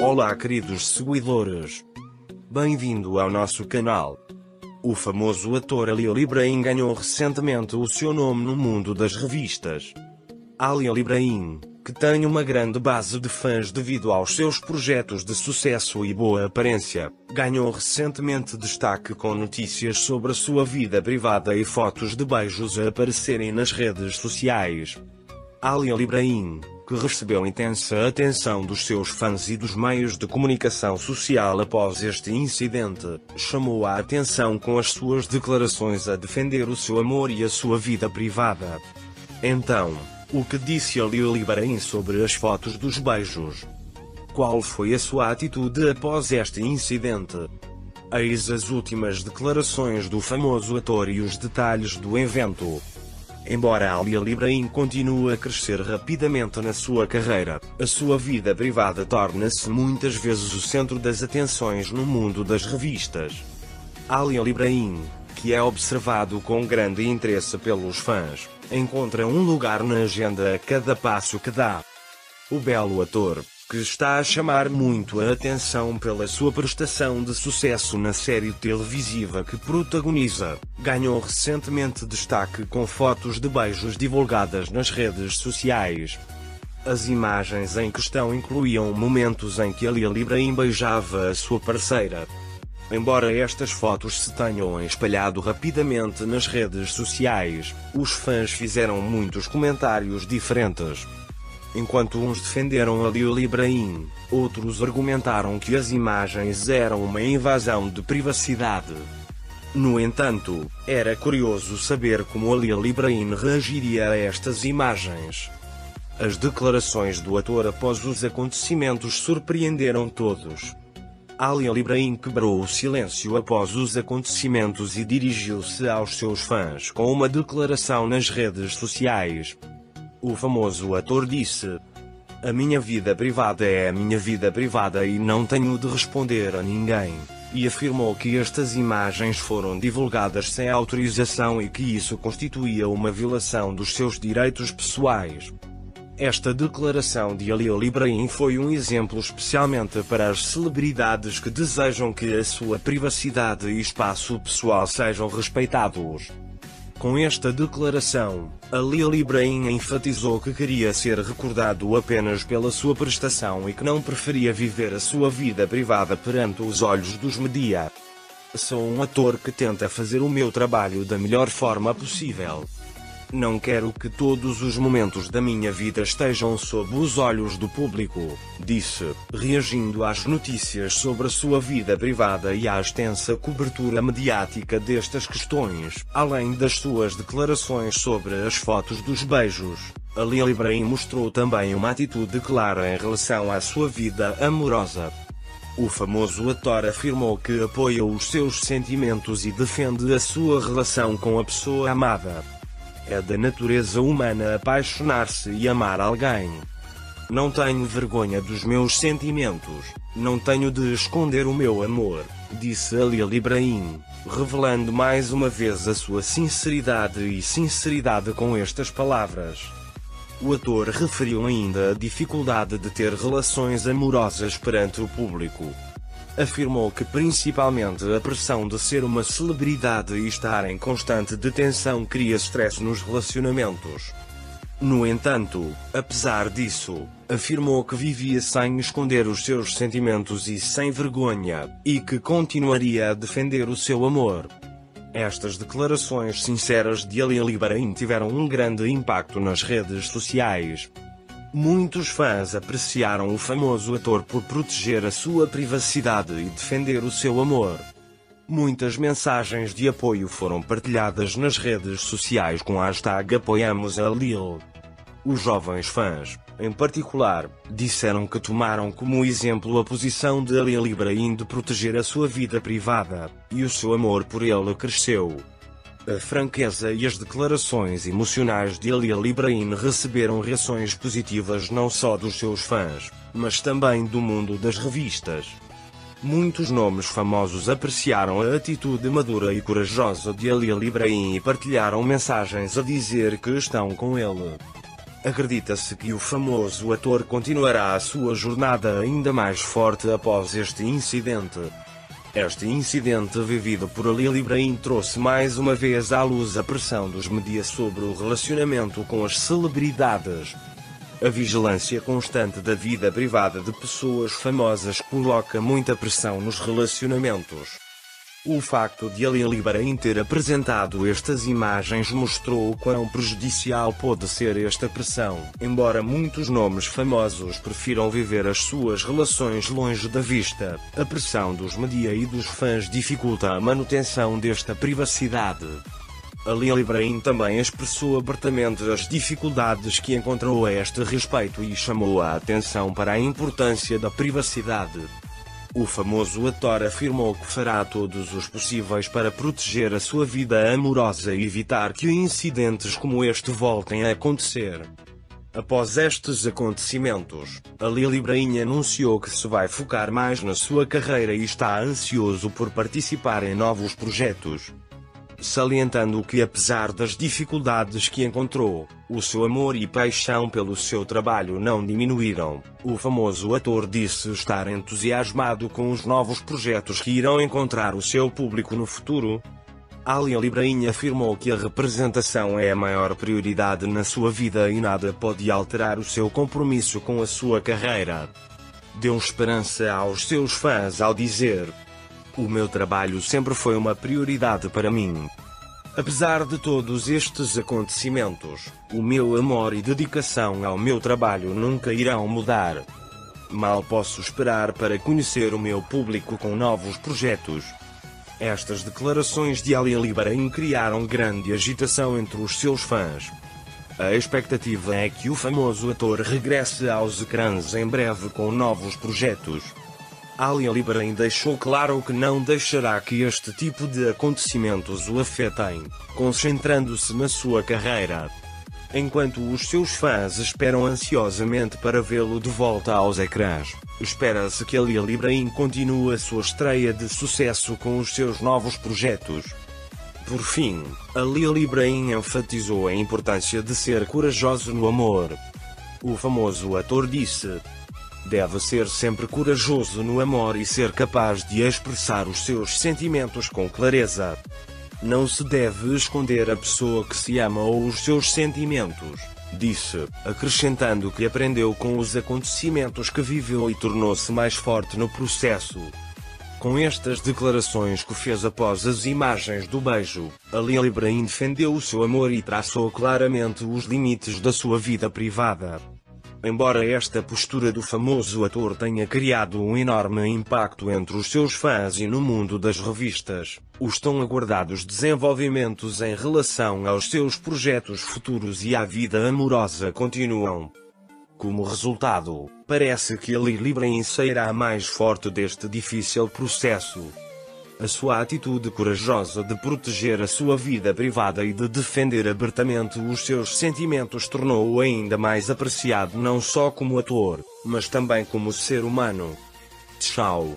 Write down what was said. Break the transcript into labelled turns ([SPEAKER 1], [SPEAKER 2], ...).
[SPEAKER 1] Olá queridos seguidores. Bem-vindo ao nosso canal. O famoso ator Ali Ibrahim ganhou recentemente o seu nome no mundo das revistas. Ali Ibrahim, que tem uma grande base de fãs devido aos seus projetos de sucesso e boa aparência, ganhou recentemente destaque com notícias sobre a sua vida privada e fotos de beijos a aparecerem nas redes sociais. Ali Ibrahim, que recebeu intensa atenção dos seus fãs e dos meios de comunicação social após este incidente, chamou a atenção com as suas declarações a defender o seu amor e a sua vida privada. Então, o que disse Ali Ibrahim sobre as fotos dos beijos? Qual foi a sua atitude após este incidente? Eis as últimas declarações do famoso ator e os detalhes do evento. Embora Ali Ibrahim continue a crescer rapidamente na sua carreira, a sua vida privada torna-se muitas vezes o centro das atenções no mundo das revistas. Ali Ibrahim, que é observado com grande interesse pelos fãs, encontra um lugar na agenda a cada passo que dá. O belo ator, que está a chamar muito a atenção pela sua prestação de sucesso na série televisiva que protagoniza, ganhou recentemente destaque com fotos de beijos divulgadas nas redes sociais. As imagens em questão incluíam momentos em que Ali Ibrahim beijava a sua parceira. Embora estas fotos se tenham espalhado rapidamente nas redes sociais, os fãs fizeram muitos comentários diferentes. Enquanto uns defenderam Ali Ibrahim, outros argumentaram que as imagens eram uma invasão de privacidade. No entanto, era curioso saber como Ali Ibrahim reagiria a estas imagens. As declarações do ator após os acontecimentos surpreenderam todos. Ali Ibrahim quebrou o silêncio após os acontecimentos e dirigiu-se aos seus fãs com uma declaração nas redes sociais. O famoso ator disse: A minha vida privada é a minha vida privada e não tenho de responder a ninguém. E afirmou que estas imagens foram divulgadas sem autorização e que isso constituía uma violação dos seus direitos pessoais. Esta declaração de Ali Ibrahim foi um exemplo especialmente para as celebridades que desejam que a sua privacidade e espaço pessoal sejam respeitados. Com esta declaração, Ali Ibrahim enfatizou que queria ser recordado apenas pela sua prestação e que não preferia viver a sua vida privada perante os olhos dos media. Sou um ator que tenta fazer o meu trabalho da melhor forma possível. Não quero que todos os momentos da minha vida estejam sob os olhos do público, disse, reagindo às notícias sobre a sua vida privada e à extensa cobertura mediática destas questões, além das suas declarações sobre as fotos dos beijos. Ali Ibrahim mostrou também uma atitude clara em relação à sua vida amorosa. O famoso ator afirmou que apoia os seus sentimentos e defende a sua relação com a pessoa amada. É da natureza humana apaixonar-se e amar alguém. Não tenho vergonha dos meus sentimentos, não tenho de esconder o meu amor, disse Ali Ibrahim, revelando mais uma vez a sua sinceridade e sinceridade com estas palavras. O ator referiu ainda a dificuldade de ter relações amorosas perante o público, afirmou que principalmente a pressão de ser uma celebridade e estar em constante detenção cria stress nos relacionamentos. No entanto, apesar disso, afirmou que vivia sem esconder os seus sentimentos e sem vergonha, e que continuaria a defender o seu amor. Estas declarações sinceras de Ali Ibrahim tiveram um grande impacto nas redes sociais, Muitos fãs apreciaram o famoso ator por proteger a sua privacidade e defender o seu amor. Muitas mensagens de apoio foram partilhadas nas redes sociais com hashtag Apoiamos a Lil. Os jovens fãs, em particular, disseram que tomaram como exemplo a posição de Ali Ibrahim de proteger a sua vida privada, e o seu amor por ele cresceu. A franqueza e as declarações emocionais de Ali Ibrahim receberam reações positivas não só dos seus fãs, mas também do mundo das revistas. Muitos nomes famosos apreciaram a atitude madura e corajosa de Ali Ibrahim e partilharam mensagens a dizer que estão com ele. Acredita-se que o famoso ator continuará a sua jornada ainda mais forte após este incidente. Este incidente vivido por Lily Brahim trouxe mais uma vez à luz a pressão dos medias sobre o relacionamento com as celebridades. A vigilância constante da vida privada de pessoas famosas coloca muita pressão nos relacionamentos. O facto de Lily Brahim ter apresentado estas imagens mostrou o quão prejudicial pode ser esta pressão, embora muitos nomes famosos prefiram viver as suas relações longe da vista. A pressão dos media e dos fãs dificulta a manutenção desta privacidade. A Lily Brahim também expressou abertamente as dificuldades que encontrou a este respeito e chamou a atenção para a importância da privacidade. O famoso ator afirmou que fará todos os possíveis para proteger a sua vida amorosa e evitar que incidentes como este voltem a acontecer. Após estes acontecimentos, a Lily Brahim anunciou que se vai focar mais na sua carreira e está ansioso por participar em novos projetos salientando que apesar das dificuldades que encontrou, o seu amor e paixão pelo seu trabalho não diminuíram. O famoso ator disse estar entusiasmado com os novos projetos que irão encontrar o seu público no futuro. Ali Librainha afirmou que a representação é a maior prioridade na sua vida e nada pode alterar o seu compromisso com a sua carreira. Deu esperança aos seus fãs ao dizer: o meu trabalho sempre foi uma prioridade para mim. Apesar de todos estes acontecimentos, o meu amor e dedicação ao meu trabalho nunca irão mudar. Mal posso esperar para conhecer o meu público com novos projetos. Estas declarações de Ali Liberain criaram grande agitação entre os seus fãs. A expectativa é que o famoso ator regresse aos ecrãs em breve com novos projetos. Ali Liberain deixou claro que não deixará que este tipo de acontecimentos o afetem, concentrando-se na sua carreira. Enquanto os seus fãs esperam ansiosamente para vê-lo de volta aos ecrãs, espera-se que Ali Librain continue a sua estreia de sucesso com os seus novos projetos. Por fim, Ali Librain enfatizou a importância de ser corajoso no amor. O famoso ator disse: Deve ser sempre corajoso no amor e ser capaz de expressar os seus sentimentos com clareza. Não se deve esconder a pessoa que se ama ou os seus sentimentos, disse, acrescentando que aprendeu com os acontecimentos que viveu e tornou-se mais forte no processo. Com estas declarações que fez após as imagens do beijo, Ali Ibrahim defendeu o seu amor e traçou claramente os limites da sua vida privada. Embora esta postura do famoso ator tenha criado um enorme impacto entre os seus fãs e no mundo das revistas, os tão aguardados desenvolvimentos em relação aos seus projetos futuros e à vida amorosa continuam. Como resultado, parece que a Lily sairá mais forte deste difícil processo. A sua atitude corajosa de proteger a sua vida privada e de defender abertamente os seus sentimentos tornou-o ainda mais apreciado não só como ator, mas também como ser humano. Tchau.